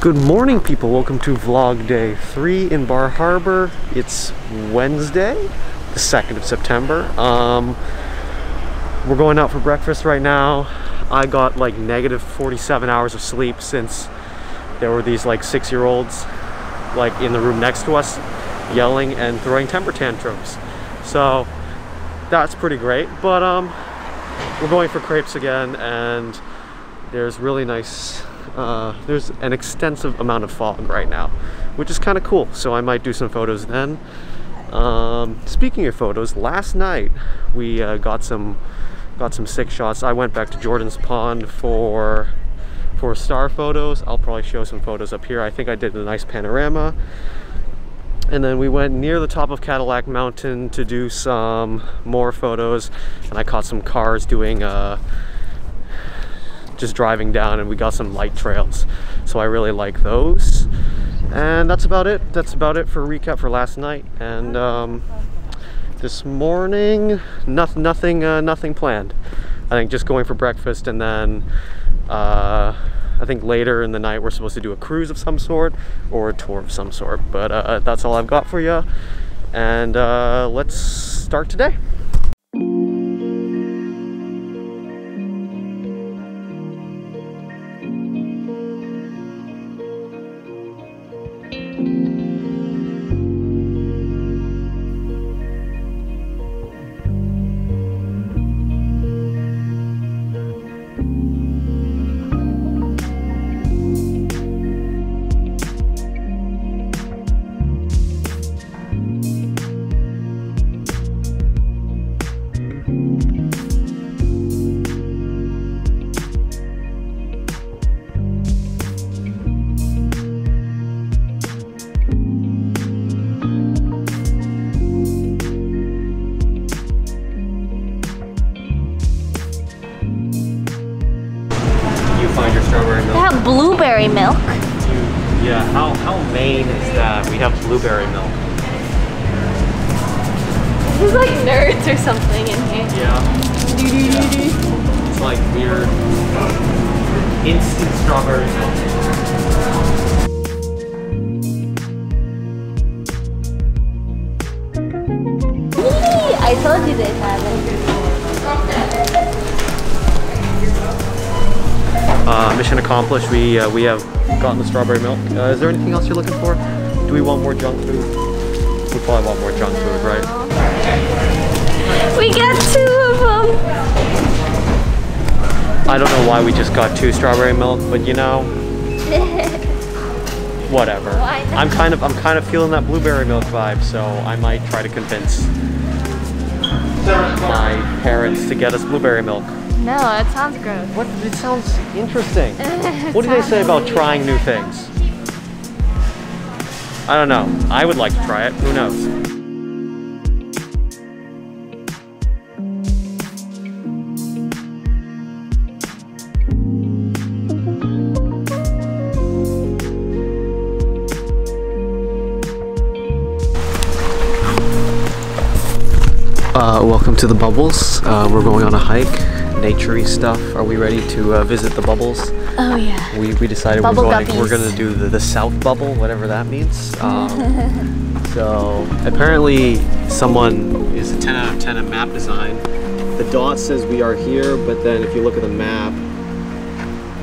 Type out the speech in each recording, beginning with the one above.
Good morning, people. Welcome to vlog day three in Bar Harbor. It's Wednesday, the 2nd of September. Um, we're going out for breakfast right now. I got like negative 47 hours of sleep since there were these like six year olds like in the room next to us yelling and throwing temper tantrums. So that's pretty great. But um, we're going for crepes again and there's really nice uh, there's an extensive amount of fog right now which is kind of cool so I might do some photos then. Um, speaking of photos last night we uh, got some got some sick shots. I went back to Jordan's Pond for for star photos. I'll probably show some photos up here. I think I did a nice panorama. And then we went near the top of Cadillac Mountain to do some more photos and I caught some cars doing uh, just driving down and we got some light trails. So I really like those. And that's about it. That's about it for recap for last night. And um, this morning nothing nothing uh, nothing planned. I think just going for breakfast and then uh, I think later in the night we're supposed to do a cruise of some sort or a tour of some sort. But uh, that's all I've got for you and uh, let's start today you find your strawberry They have blueberry milk. You, yeah, how, how Maine is that? We have blueberry milk. There's like nerds or something in here. Yeah. It's like weird instant strawberry milk. I told you they have mission accomplished. We uh, we have gotten the strawberry milk. Uh, is there anything else you're looking for? Do we want more junk food? We probably want more junk food, right? We got two of them. I don't know why we just got two strawberry milk, but you know, whatever. Why? I'm kind of I'm kind of feeling that blueberry milk vibe, so I might try to convince my parents to get us blueberry milk. No, that sounds gross. What? It sounds interesting. What do they say about trying new things? I don't know. I would like to try it. Who knows? Uh, welcome to the Bubbles. Uh, we're going on a hike, naturey stuff. Are we ready to uh, visit the Bubbles? Oh yeah. We, we decided Bubble we're going we're gonna do the, the South Bubble, whatever that means. Um, so apparently someone is a 10 out of 10 at map design. The dot says we are here, but then if you look at the map,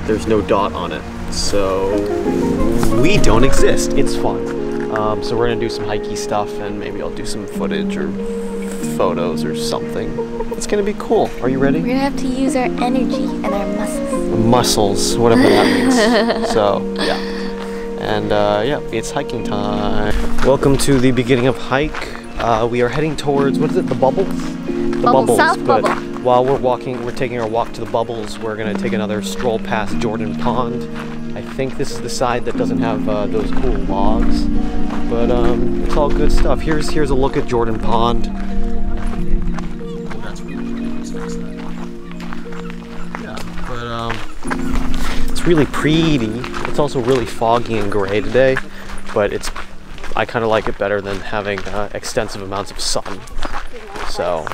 there's no dot on it. So we don't exist. It's fun. Um, so we're gonna do some hikey stuff and maybe I'll do some footage or photos or something. It's gonna be cool. Are you ready? We're gonna have to use our energy and our muscles. muscles, whatever that means. so, yeah. And uh, yeah, it's hiking time. Welcome to the beginning of hike. Uh, we are heading towards, what is it, the Bubbles? The Bubble, South but Bubble. While we're walking, we're taking our walk to the Bubbles, we're gonna take another stroll past Jordan Pond. I think this is the side that doesn't have uh, those cool logs, but um, it's all good stuff. Here's here's a look at Jordan Pond. It's really pretty. It's also really foggy and gray today, but it's I kind of like it better than having uh, extensive amounts of sun. So.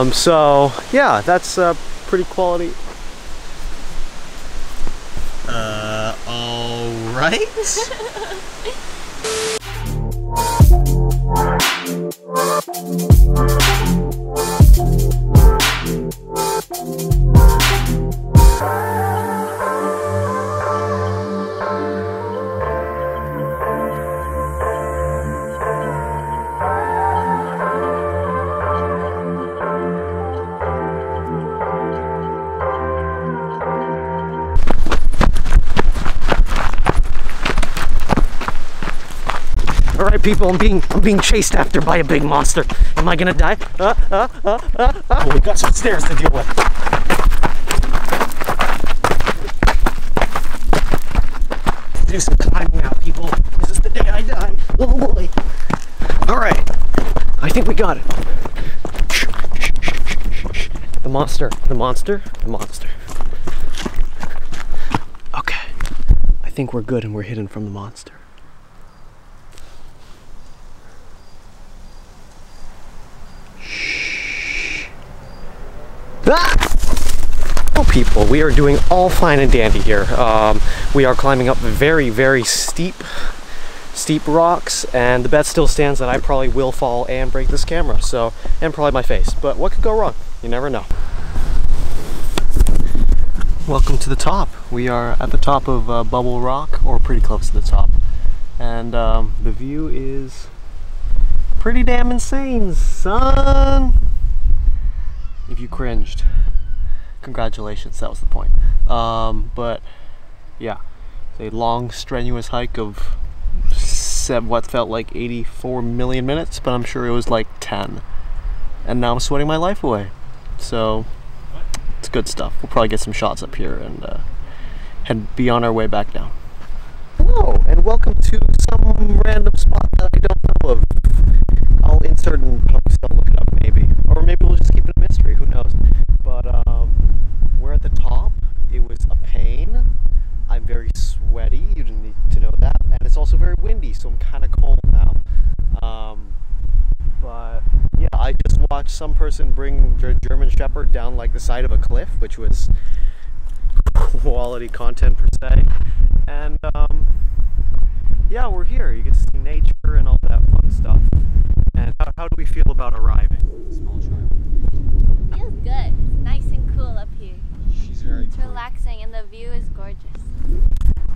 Um, so yeah, that's uh, pretty quality. Uh, all right. people, I'm being I'm being chased after by a big monster. Am I gonna die? Uh, uh, uh, uh, uh. Oh, we got some stairs to deal with. Do some climbing now, people. This is the day I die. Oh boy. All right, I think we got it. The monster, the monster, the monster. Okay, I think we're good and we're hidden from the monster. Ah! Oh, people, we are doing all fine and dandy here. Um, we are climbing up very, very steep, steep rocks, and the bet still stands that I probably will fall and break this camera. So, and probably my face. But what could go wrong? You never know. Welcome to the top. We are at the top of uh, Bubble Rock, or pretty close to the top, and um, the view is pretty damn insane, son if you cringed, congratulations, that was the point. Um, but yeah, it's a long, strenuous hike of what felt like 84 million minutes, but I'm sure it was like 10. And now I'm sweating my life away. So it's good stuff. We'll probably get some shots up here and uh, and be on our way back down. Hello, and welcome to some random spot that I don't know of. I'll insert and I'll look it up maybe. Or maybe we'll just keep it a mystery, who knows. But um, at the top. It was a pain. I'm very sweaty, you didn't need to know that. And it's also very windy, so I'm kind of cold now. Um, but yeah, I just watched some person bring their German Shepherd down like the side of a cliff, which was quality content per se. And um, yeah, we're here. You get to see nature and all that fun stuff. And how, how do we feel about arriving? Small child. Feels good. It's nice and cool up here. She's very It's relaxing and the view is gorgeous.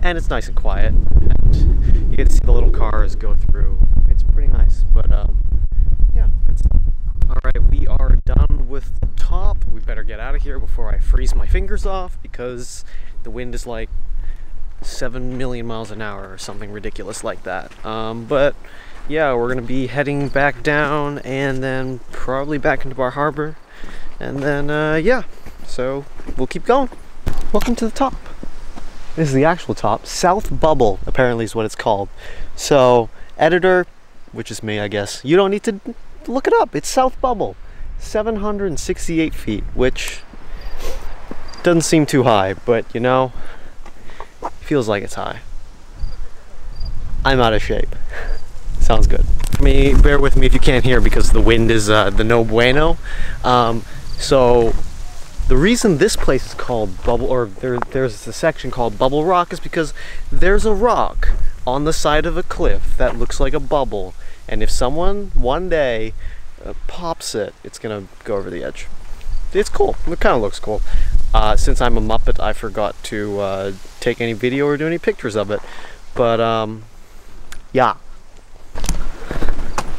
and it's nice and quiet. And you get to see the little cars go through. It's pretty nice. But um, yeah, good stuff. All right, we are done with the top. We better get out of here before I freeze my fingers off because the wind is like seven million miles an hour or something ridiculous like that. Um, but yeah, we're gonna be heading back down and then probably back into Bar Harbor, and then uh, yeah, so we'll keep going. Welcome to the top. This is the actual top. South Bubble, apparently, is what it's called. So, editor, which is me, I guess, you don't need to look it up. It's South Bubble. 768 feet, which doesn't seem too high, but you know, feels like it's high. I'm out of shape. Sounds good. Mean, bear with me if you can't hear because the wind is uh, the no bueno. Um, so the reason this place is called Bubble, or there, there's a section called Bubble Rock, is because there's a rock on the side of a cliff that looks like a bubble, and if someone one day uh, pops it, it's gonna go over the edge. It's cool. It kind of looks cool. Uh, since I'm a Muppet, I forgot to uh, take any video or do any pictures of it. But um, yeah.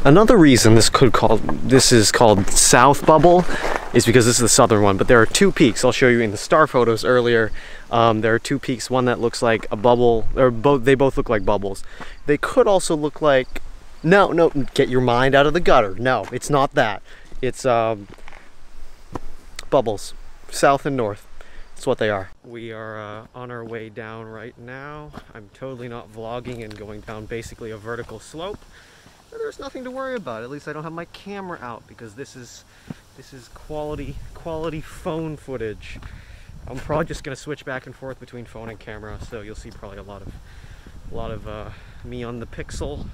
Another reason this could call this is called South Bubble is because this is the southern one. But there are two peaks. I'll show you in the star photos earlier. Um, there are two peaks. One that looks like a bubble, or both. They both look like bubbles. They could also look like. No, no. Get your mind out of the gutter. No, it's not that. It's um, bubbles, south and north. That's what they are. We are uh, on our way down right now. I'm totally not vlogging and going down basically a vertical slope. But there's nothing to worry about. At least I don't have my camera out because this is this is quality quality phone footage. I'm probably just gonna switch back and forth between phone and camera, so you'll see probably a lot of a lot of uh, me on the Pixel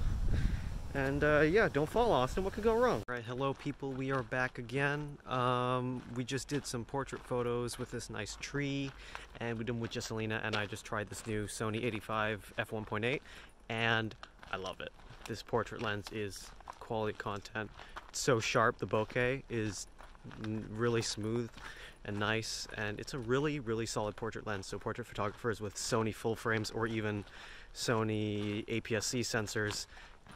And uh, yeah, don't fall, Austin. What could go wrong? All right, hello, people. We are back again. Um, we just did some portrait photos with this nice tree, and we did them with Jesselina, and I just tried this new Sony 85 f1.8, and I love it. This portrait lens is quality content. It's so sharp. The bokeh is really smooth and nice, and it's a really, really solid portrait lens. So portrait photographers with Sony full frames or even Sony APS-C sensors,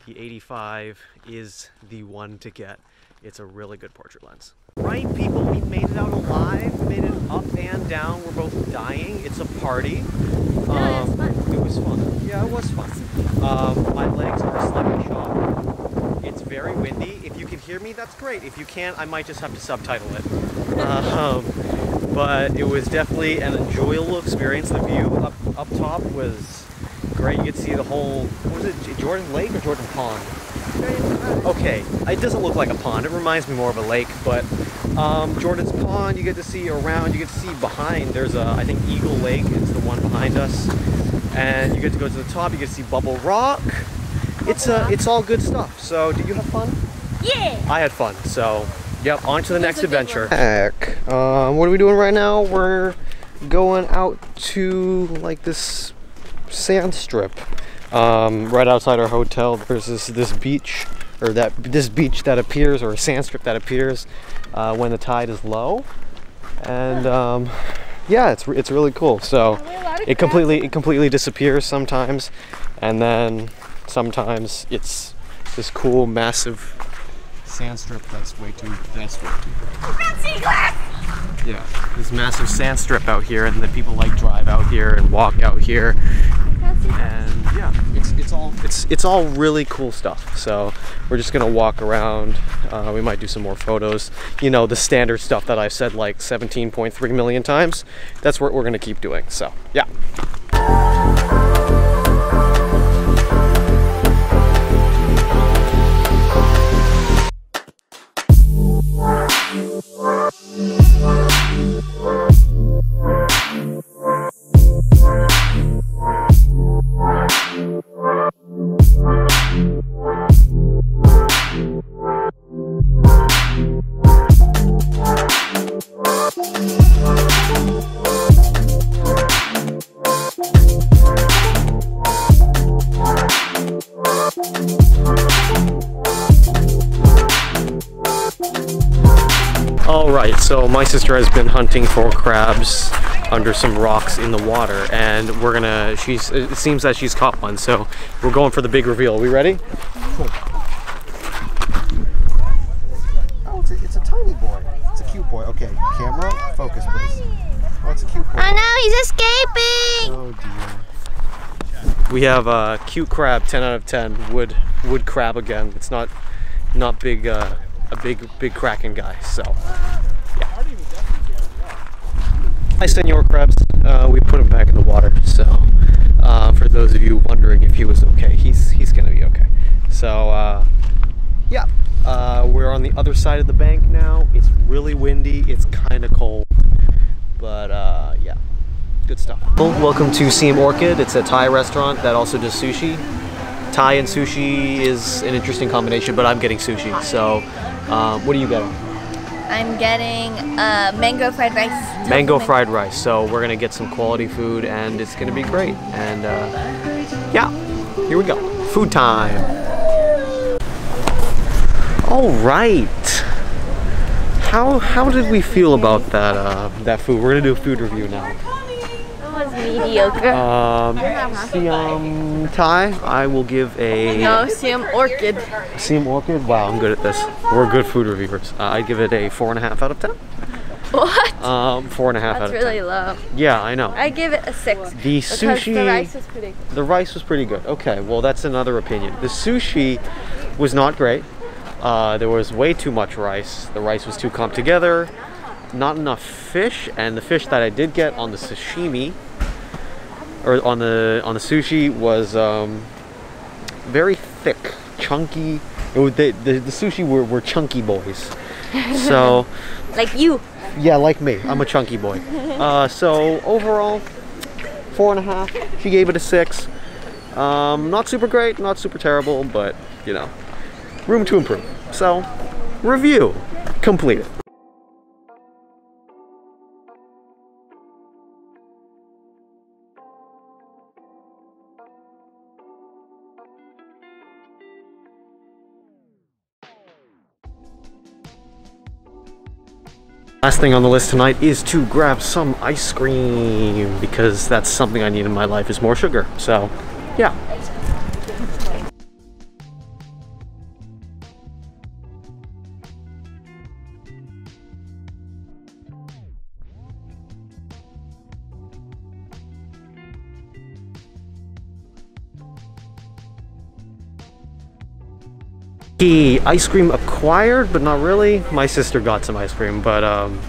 the 85 is the one to get. It's a really good portrait lens. Right, people, we made it out alive. We made it up and down. We're both dying. It's a party. Yeah, it was Um, fun. It was fun. Yeah, it was fun. Um, my legs are slightly shot. It's very windy. Hear me, that's great. If you can't, I might just have to subtitle it. um, but it was definitely an enjoyable experience. The view up up top was great. You could see the whole. Was it? Jordan Lake or Jordan Pond? Okay, it doesn't look like a pond. It reminds me more of a lake, but um, Jordan's Pond, you get to see around, you get to see behind. There's a, I think, Eagle Lake. It's the one behind us, and you get to go to the top. You get to see Bubble Rock. It's uh, it's all good stuff. So, did you have fun? Yeah. I had fun. So, yep, on to the next adventure. Heck, um, what are we doing right now? We're going out to like this sand strip um, right outside our hotel. There's this this beach or that this beach that appears or a sand strip that appears uh, when the tide is low, and um, yeah, it's it's really cool. So it completely it completely disappears sometimes, and then sometimes it's this cool massive sand strip that's way too that's way too yeah. this massive sand strip out here and the people like drive out here and walk out here. And yeah. It's it's all it's it's all really cool stuff so we're just gonna walk around. Uh, we might do some more photos. You know the standard stuff that i've said like 17.3 million times that's what we're gonna keep doing so yeah So my sister has been hunting for crabs under some rocks in the water, and we're gonna. She's. It seems that she's caught one, so we're going for the big reveal. Are we ready? Oh, it's a, it's a tiny boy. It's a cute boy. Okay, camera, focus, please. Oh, it's a cute boy. Oh no, he's escaping. Oh dear. We have a cute crab, 10 out of 10. Wood wood crab again. It's not not big uh, a big big kraken guy. So yeah. Hi, senor crabs. Uh, we put him back in the water. So uh, for those of you wondering if he was okay, he's he's gonna be okay. So uh, yeah, uh, we're on the other side of the bank now. It's really windy. It's kind of cold, but uh, yeah. Good stuff. Well, Welcome to Siam Orchid. It's a Thai restaurant that also does sushi. Thai and sushi is an interesting combination, but I'm getting sushi. So, um, what are you getting? I'm getting uh, mango fried rice. Mango fried rice. So we're gonna get some quality food, and it's gonna be great. And uh, yeah, here we go. Food time. All right. How how did we feel about that uh, that food? We're gonna do a food review now. Mediocre. Um, Siam Thai, I will give a no, Siam orchid. Siam Orchid. Wow, I'm good at this. We're good food reviewers. Uh, I'd give it a four and a half out of ten. What? Um, four and a half That's out of really ten. low. Yeah, I know. I give it a six. The sushi- The rice is pretty. The rice was pretty good. Okay, well that's another opinion. The sushi was not great. Uh, there was way too much rice. The rice was too clumped together. Not enough fish, and the fish that I did get on the sashimi or on the on the sushi was um, very thick, chunky. Was, the, the the sushi were, were chunky boys. So Like you. yeah, like me, I'm a chunky boy. Uh, so overall, four and a half. She gave it a six. Um, not super great, not super terrible, but you know, room to improve. So, review completed. Last thing on the list tonight is to grab some ice cream because that's something I need in my life is more sugar. So, yeah. The ice cream acquired, but not really. My sister got some ice cream, but um,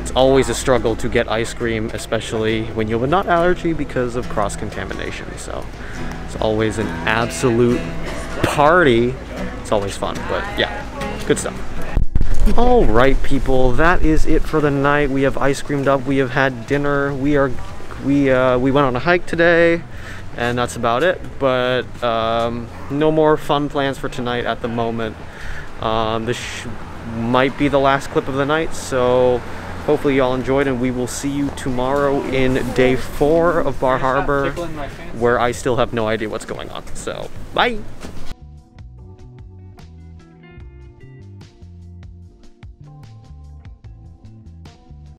it's always a struggle to get ice cream, especially when you have a nut allergy because of cross-contamination. So it's always an absolute party. It's always fun, but yeah, good stuff. All right, people, that is it for the night. We have ice creamed up. We have had dinner. We are we uh, we went on a hike today and that's about it. But um, no more fun plans for tonight at the moment. Um, this might be the last clip of the night so hopefully y'all enjoyed and we will see you tomorrow in day four of bar harbor where i still have no idea what's going on. So bye